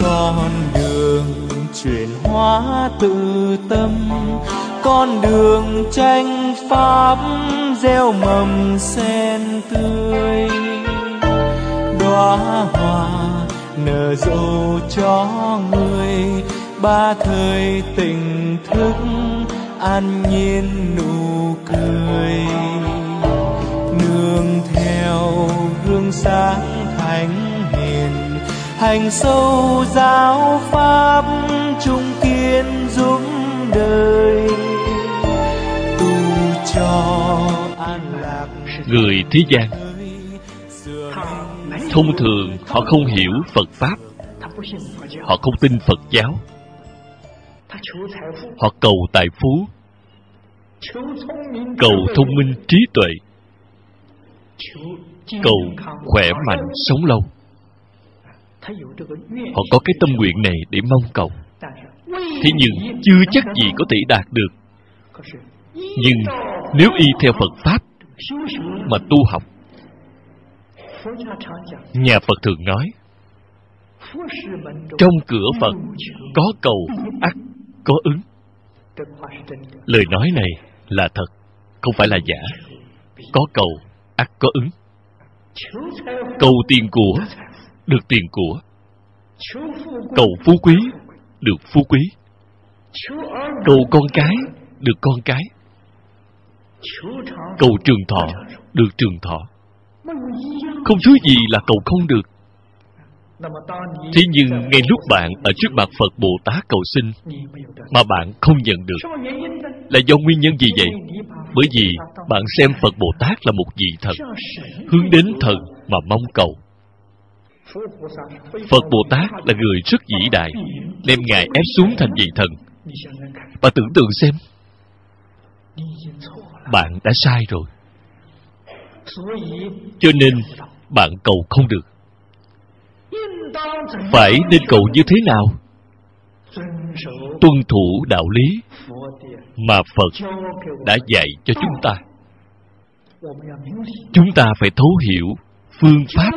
con đường chuyển hóa tự tâm, con đường tranh pháp gieo mầm sen tươi. Đóa hoa nở rộ cho người, ba thời tỉnh thức an nhiên nụ cười. Nương theo gương sáng thánh hiền hành sâu giáo pháp trung kiên giúp đời. Tu cho an lạc người thế gian thông thường họ không hiểu phật pháp. Họ không tin phật giáo. Họ cầu tài phú. Cầu thông minh trí tuệ. Cầu khỏe mạnh sống lâu họ có cái tâm nguyện này để mong cầu. Thế nhưng chưa chắc gì có thể đạt được. Nhưng nếu y theo phật pháp mà tu học nhà phật thường nói trong cửa phật có cầu ắt có ứng. Lời nói này là thật không phải là giả. Có cầu ắt có ứng. Cầu tiền của được tiền của. Cầu phú quý được phú quý. Cầu con cái được con cái. Cầu trường thọ được trường thọ. Không thứ gì là cầu không được. Thế nhưng ngay lúc bạn ở trước mặt phật bồ tát cầu xin mà bạn không nhận được là do nguyên nhân gì vậy? Bởi vì bạn xem phật bồ tát là một vị thần hướng đến thần mà mong cầu phật bồ tát là người rất vĩ đại, đem ngài ép xuống thành vị thần. Và tưởng tượng xem, bạn đã sai rồi. Cho nên bạn cầu không được. Phải nên cầu như thế nào? Tuân thủ đạo lý mà phật đã dạy cho chúng ta. Chúng ta phải thấu hiểu phương pháp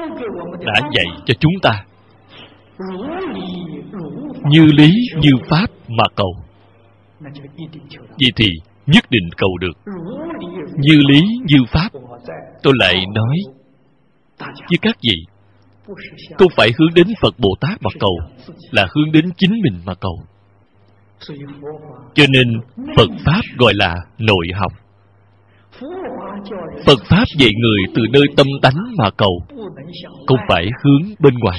đã dạy cho chúng ta. Như lý như pháp mà cầu. Vậy thì nhất định cầu được. Như lý như pháp tôi lại nói với các vị không phải hướng đến phật bồ tát mà cầu là hướng đến chính mình mà cầu. Cho nên phật pháp gọi là nội học phật pháp dạy người từ nơi tâm tánh mà cầu. Không phải hướng bên ngoài.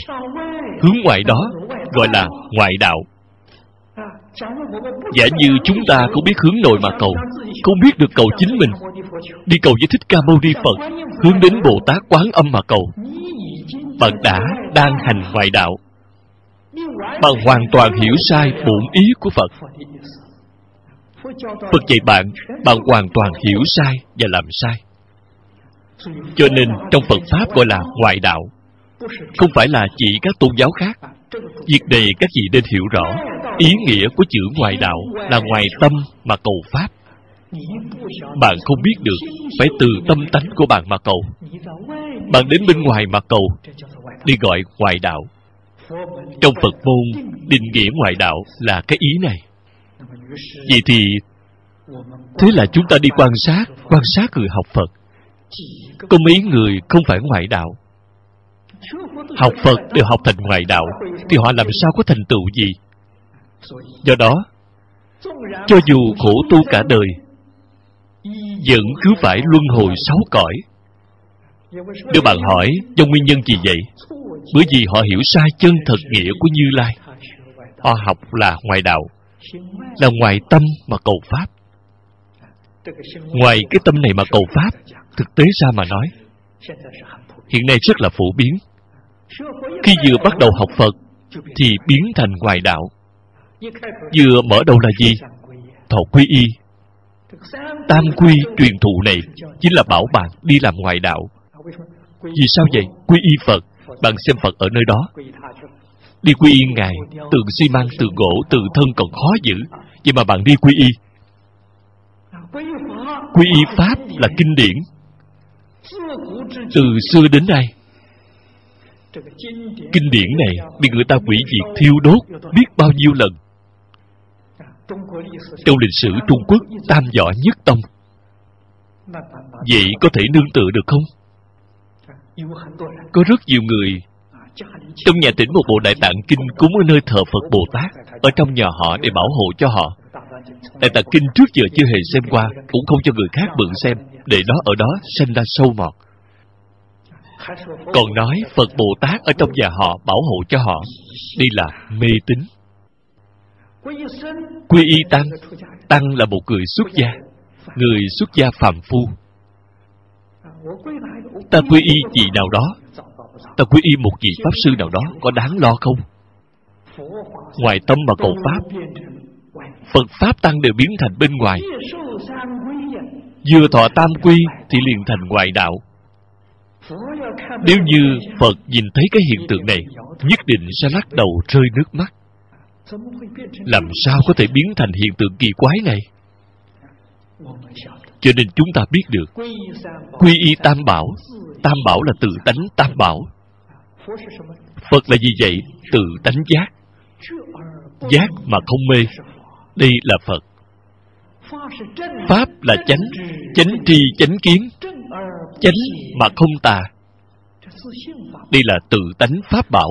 Hướng ngoài đó gọi là ngoại đạo. Giả như chúng ta không biết hướng nội mà cầu, không biết được cầu chính mình. Đi cầu với thích ca mâu ni phật, hướng đến bồ tát quán âm mà cầu. Bạn đã đang hành ngoại đạo. Bạn hoàn toàn hiểu sai bổn ý của phật phật dạy bạn bạn hoàn toàn hiểu sai và làm sai. Cho nên trong phật pháp gọi là ngoại đạo. Không phải là chỉ các tôn giáo khác. Việc này các vị nên hiểu rõ. Ý nghĩa của chữ ngoại đạo là ngoài tâm mà cầu pháp. Bạn không biết được, phải từ tâm tánh của bạn mà cầu. Bạn đến bên ngoài mà cầu, đi gọi ngoại đạo. Trong phật môn, định nghĩa ngoại đạo là cái ý này vậy thì thế là chúng ta đi quan sát quan sát người học phật. Có mấy người không phải ngoại đạo. Học phật đều học thành ngoại đạo, thì họ làm sao có thành tựu gì? Do đó, cho dù khổ tu cả đời, vẫn cứ phải luân hồi sáu cõi. Nếu bạn hỏi, do nguyên nhân gì vậy? Bởi vì họ hiểu sai chân thật nghĩa của như lai. Họ học là ngoại đạo là ngoài tâm mà cầu pháp. Ngoài cái tâm này mà cầu pháp, thực tế ra mà nói, hiện nay rất là phổ biến. Khi vừa bắt đầu học phật, thì biến thành ngoại đạo. Vừa mở đầu là gì? Thọ quy y. Tam quy truyền thụ này chính là bảo bạn đi làm ngoại đạo. Vì sao vậy? Quy y phật, bạn xem phật ở nơi đó đi quy y ngài tượng xi măng, từ gỗ, từ thân còn khó giữ. Vậy mà bạn đi quy y. Quy y pháp là kinh điển. Từ xưa đến nay, kinh điển này bị người ta hủy diệt, thiêu đốt biết bao nhiêu lần. Trong lịch sử trung quốc, tam võ nhất tông. Vậy có thể nương tựa được không? Có rất nhiều người trong nhà tỉnh một bộ đại tạng kinh cúng ở nơi thờ phật bồ tát, ở trong nhà họ để bảo hộ cho họ. Đại tạng kinh trước giờ chưa hề xem qua, cũng không cho người khác mượn xem, để nó ở đó sinh ra sâu mọt. Còn nói phật bồ tát ở trong nhà họ bảo hộ cho họ đây là mê tín. Quy y tăng tăng là một người xuất gia, người xuất gia phàm phu. Ta quy y gì nào đó ta quy y một vị pháp sư nào đó có đáng lo không? Ngoài tâm mà cầu pháp, phật pháp tăng đều biến thành bên ngoài. Vừa thọ tam quy thì liền thành ngoại đạo. Nếu như phật nhìn thấy cái hiện tượng này, nhất định sẽ lắc đầu rơi nước mắt. Làm sao có thể biến thành hiện tượng kỳ quái này? Cho nên chúng ta biết được, quy y tam bảo tam bảo là tự tánh tam bảo. Phật là gì vậy? Tự tánh giác. Giác mà không mê. Đây là phật. Pháp là chánh. Chánh tri, chánh kiến. Chánh mà không tà. Đây là tự tánh pháp bảo.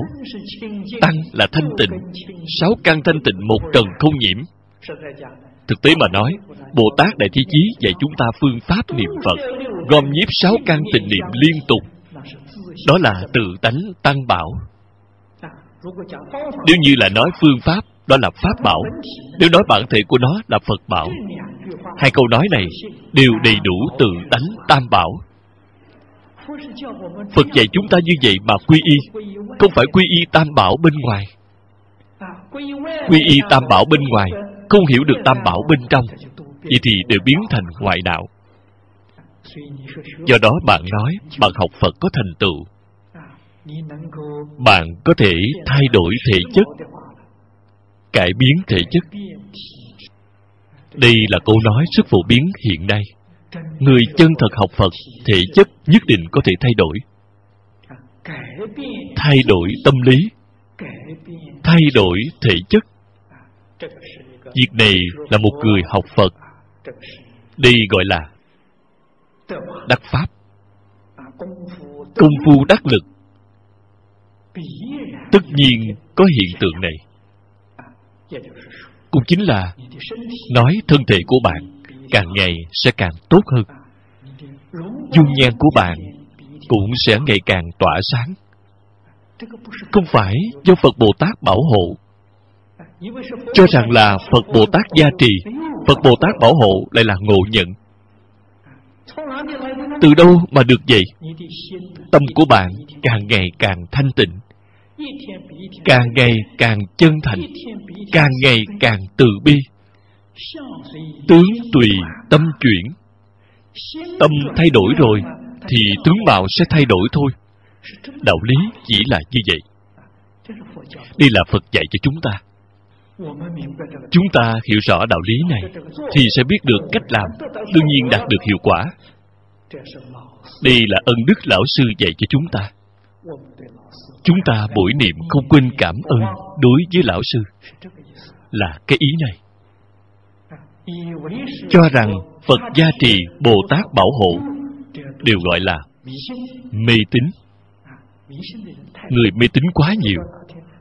Tăng là thanh tịnh. Sáu căn thanh tịnh một trần không nhiễm. Thực tế mà nói, bồ tát đại thế chí dạy chúng ta phương pháp niệm phật gom nhiếp sáu căn tình niệm liên tục. Đó là tự tánh tăng bảo. Nếu như là nói phương pháp, đó là pháp bảo. Nếu nói bản thể của nó là phật bảo. Hai câu nói này đều đầy đủ tự tánh tam bảo. Phật dạy chúng ta như vậy mà quy y, không phải quy y tam bảo bên ngoài. Quy y tam bảo bên ngoài, không hiểu được tam bảo bên trong, vậy thì đều biến thành ngoại đạo do đó bạn nói bạn học phật có thành tựu. Bạn có thể thay đổi thể chất, cải biến thể chất. Đây là câu nói rất phổ biến hiện nay. Người chân thật học phật, thể chất nhất định có thể thay đổi. Thay đổi tâm lý, thay đổi thể chất. Việc này là một người học phật. Đây gọi là đắc pháp. Công phu đắc lực. Tất nhiên có hiện tượng này. Cũng chính là nói thân thể của bạn càng ngày sẽ càng tốt hơn. Dung nhan của bạn cũng sẽ ngày càng tỏa sáng. Không phải do phật bồ tát bảo hộ. Cho rằng là phật bồ tát gia trì, phật bồ tát bảo hộ lại là ngộ nhận từ đâu mà được vậy? Tâm của bạn càng ngày càng thanh tịnh, càng ngày càng chân thành, càng ngày càng từ bi. Tướng tùy tâm chuyển. Tâm thay đổi rồi thì tướng mạo sẽ thay đổi thôi. Đạo lý chỉ là như vậy. Đây là phật dạy cho chúng ta chúng ta hiểu rõ đạo lý này thì sẽ biết được cách làm, đương nhiên đạt được hiệu quả. Đây là ân đức lão sư dạy cho chúng ta. Chúng ta buổi niệm không quên cảm ơn đối với lão sư. Là cái ý này. Cho rằng phật gia trì bồ tát bảo hộ đều gọi là mê tín. Người mê tín quá nhiều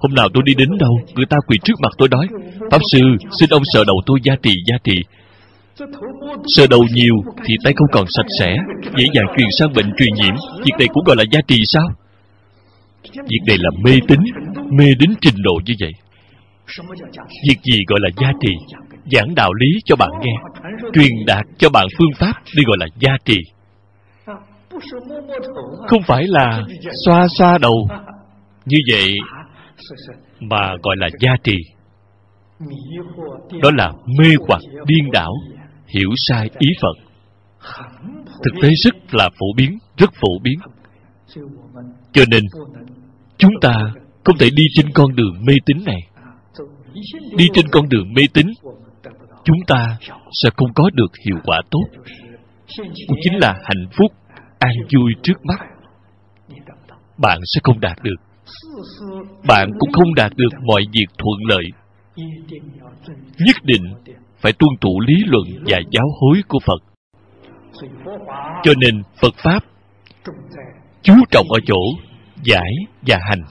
hôm nào tôi đi đến đâu, người ta quỳ trước mặt tôi nói, pháp sư, xin ông sờ đầu tôi gia trì gia trì. Sờ đầu nhiều thì tay không còn sạch sẽ, dễ dàng truyền sang bệnh truyền nhiễm. Việc này cũng gọi là gia trì sao? Việc này là mê tín, mê đến trình độ như vậy. Việc gì gọi là gia trì? Giảng đạo lý cho bạn nghe, truyền đạt cho bạn phương pháp đây gọi là gia trì. Không phải là xoa xoa đầu. Như vậy mà gọi là gia trì. Đó là mê hoặc điên đảo, hiểu sai ý phật. Thực tế rất là phổ biến, rất phổ biến. Cho nên, chúng ta không thể đi trên con đường mê tín này. Đi trên con đường mê tín, chúng ta sẽ không có được hiệu quả tốt. Cũng chính là hạnh phúc an vui trước mắt. Bạn sẽ không đạt được bạn cũng không đạt được mọi việc thuận lợi. Nhất định phải tuân thủ lý luận và giáo hối của phật. Cho nên phật pháp chú trọng ở chỗ giải và hành.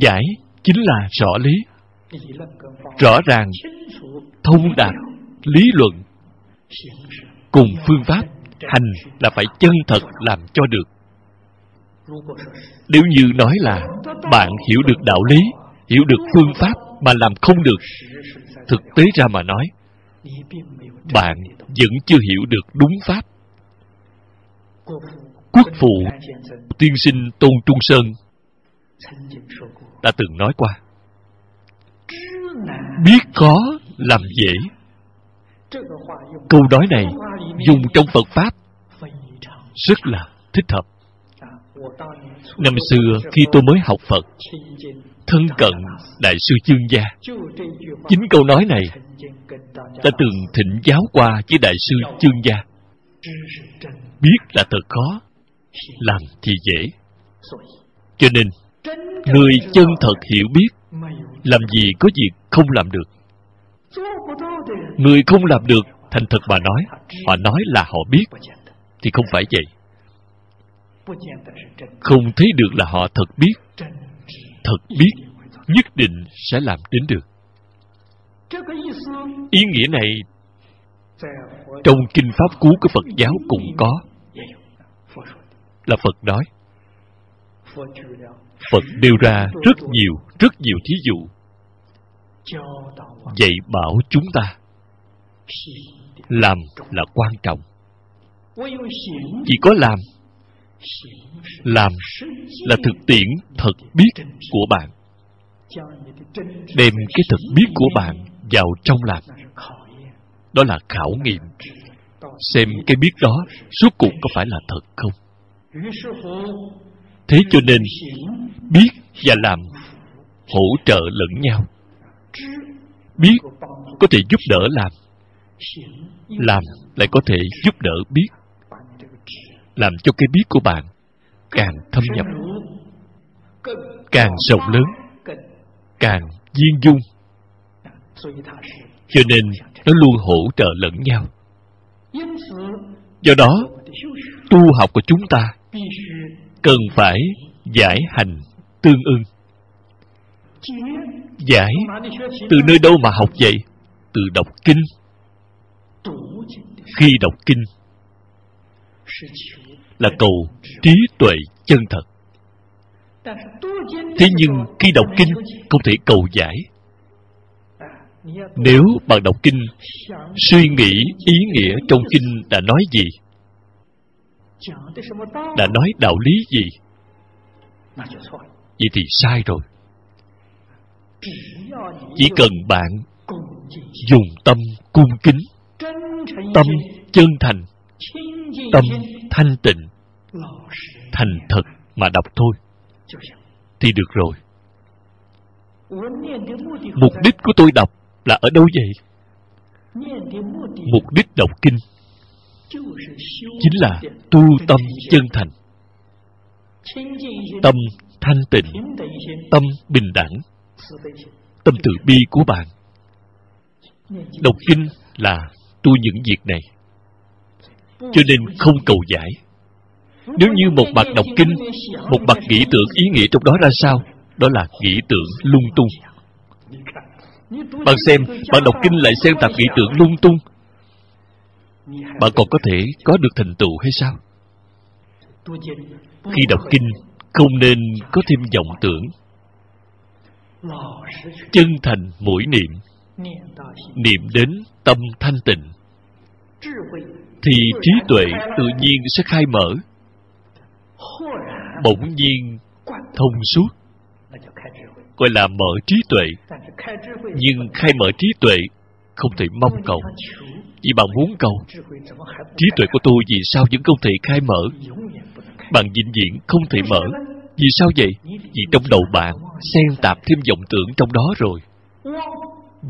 Giải chính là rõ lý. Rõ ràng, thông đạt lý luận. Cùng phương pháp hành là phải chân thật làm cho được nếu như nói là bạn hiểu được đạo lý, hiểu được phương pháp mà làm không được, thực tế ra mà nói, bạn vẫn chưa hiểu được đúng pháp. Quốc phụ tiên sinh tôn trung sơn đã từng nói qua, biết khó làm dễ. Câu nói này dùng trong phật pháp rất là thích hợp năm xưa, khi tôi mới học phật, thân cận đại sư chương gia. Chính câu nói này ta từng thỉnh giáo qua với đại sư chương gia. Biết là thật khó, làm thì dễ. Cho nên, người chân thật hiểu biết, làm gì có việc không làm được. Người không làm được, thành thật mà nói họ nói là họ biết, thì không phải vậy không thấy được là họ thật biết. Thật biết, nhất định sẽ làm đến được. Ý nghĩa này, trong kinh pháp cú của phật giáo cũng có. Là phật nói. Phật nêu ra rất nhiều rất nhiều thí dụ. Dạy bảo chúng ta. Làm là quan trọng. Chỉ có làm làm là thực tiễn thật biết của bạn. Đem cái thực biết của bạn vào trong làm. Đó là khảo nghiệm. Xem cái biết đó suốt cuộc có phải là thật không? Thế cho nên, biết và làm hỗ trợ lẫn nhau. Biết có thể giúp đỡ làm làm lại có thể giúp đỡ biết làm cho cái biết của bạn càng thâm nhập, càng rộng lớn, càng viên dung. Cho nên nó luôn hỗ trợ lẫn nhau. Do đó, tu học của chúng ta cần phải giải hành tương ưng. Giải từ nơi đâu mà học vậy? Từ đọc kinh. Khi đọc kinh là cầu trí tuệ chân thật. Thế nhưng khi đọc kinh không thể cầu giải. Nếu bạn đọc kinh, suy nghĩ ý nghĩa trong kinh đã nói gì? Đã nói đạo lý gì? Vậy thì sai rồi. Chỉ cần bạn dùng tâm cung kính, tâm chân thành, tâm thanh tịnh thành thật mà đọc thôi. Thì được rồi. Mục đích của tôi đọc là ở đâu vậy? Mục đích đọc kinh chính là tu tâm chân thành, tâm thanh tịnh, tâm bình đẳng, tâm từ bi của bạn. Đọc kinh là tu những việc này, cho nên không cầu giải nếu như một mặt đọc kinh, một mặt nghĩ tưởng ý nghĩa trong đó ra sao? Đó là nghĩ tưởng lung tung. Bạn xem bạn đọc kinh lại xem tạp nghĩ tưởng lung tung. Bạn còn có thể có được thành tựu hay sao? Khi đọc kinh, không nên có thêm vọng tưởng. Chân thành mỗi niệm. Niệm đến tâm thanh tịnh. Thì trí tuệ tự nhiên sẽ khai mở bỗng nhiên thông suốt. Gọi là mở trí tuệ. Nhưng khai mở trí tuệ không thể mong cầu. Vì bạn muốn cầu. Trí tuệ của tôi vì sao vẫn không thể khai mở? Bạn vĩnh viễn không thể mở. Vì sao vậy? Vì trong đầu bạn xen tạp thêm vọng tưởng trong đó rồi.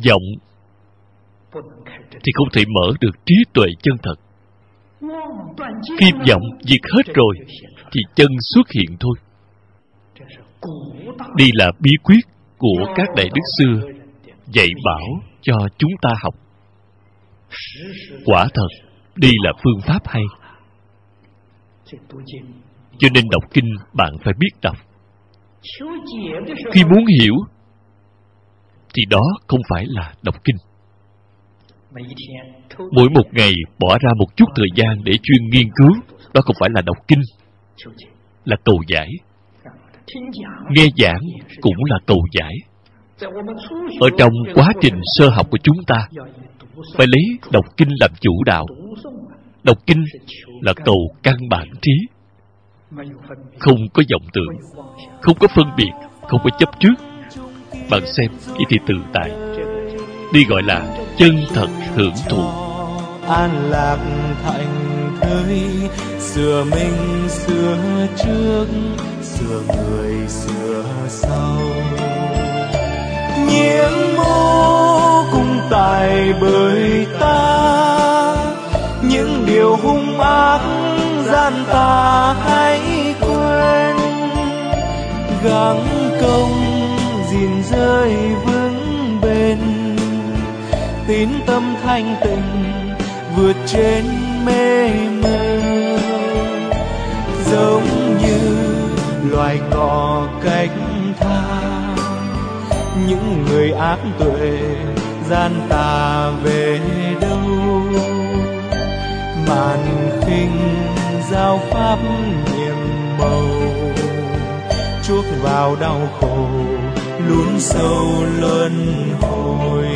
Vọng thì không thể mở được trí tuệ chân thật. Khi vọng diệt hết rồi thì chân xuất hiện thôi. Đây là bí quyết của các đại đức xưa, dạy bảo cho chúng ta học. Quả thật đây là phương pháp hay. Cho nên đọc kinh bạn phải biết đọc. Khi muốn hiểu, thì đó không phải là đọc kinh. Mỗi một ngày bỏ ra một chút thời gian để chuyên nghiên cứu, đó không phải là đọc kinh là cầu giải. Nghe giảng cũng là cầu giải. Ở trong quá trình sơ học của chúng ta, phải lấy đọc kinh làm chủ đạo. Đọc kinh là cầu căn bản trí. Không có vọng tưởng, không có phân biệt, không có chấp trước. Bạn xem vậy thì tự tại. Đi gọi là chân thật hưởng thụ. An lạc thành thơi sửa mình, sửa trước, sửa người, sửa sau. Nhiễm mô cùng tài bởi ta, những điều hung ác gian ta hãy quên. Gắng công gìn rơi vững bền tín tâm thanh tịnh vượt trên mê mơ giống như loài cỏ cách tha. Những người ác tuệ gian tà về đâu? Màn khinh giao pháp nhiệm màu, chuốc vào đau khổ, lún sâu luân hồi.